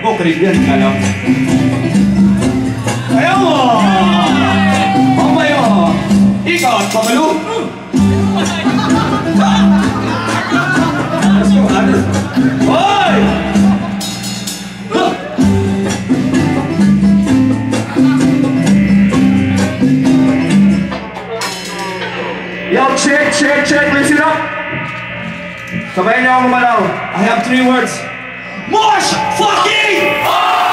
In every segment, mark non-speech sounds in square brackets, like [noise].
[laughs] Yo, check, check, check, raise it up. Come niyo young man. I have three words. Mosh fucking!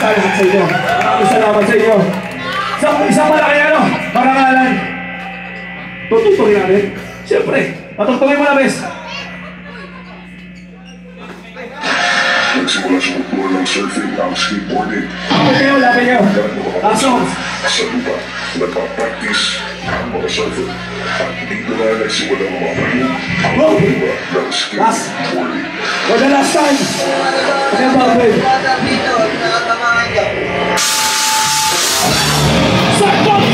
Basta lahat sa inyo. Maraming salamat sa inyo. Isang, isang malaki ano, marangalan. Tututugin namin. Siyempre, patutugin mo na, bes. Nagsimula sa kultura ng ang skateboarding. Lapit kayo, lapit kayo. Lasok. Sa lupa, nagpa-practice ang mga surfer. At dito na nagsimula ang mga mayroon ang kultura ng skateboarding. For the last time. Okay, ¡Sacó!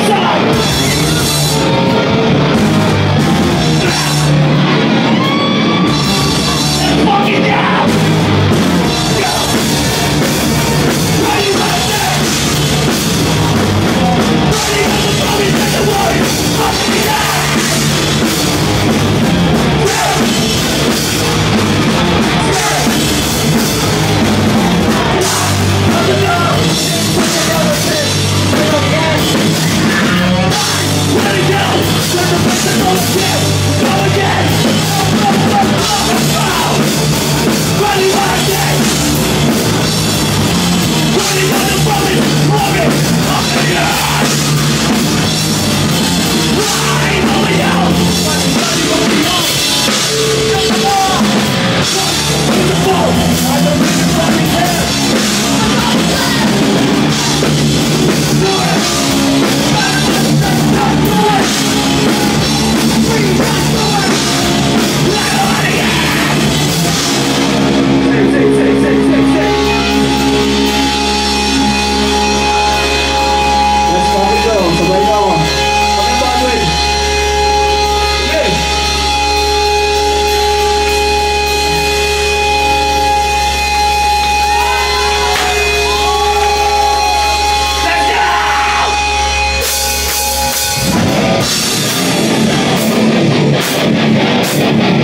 Gracias.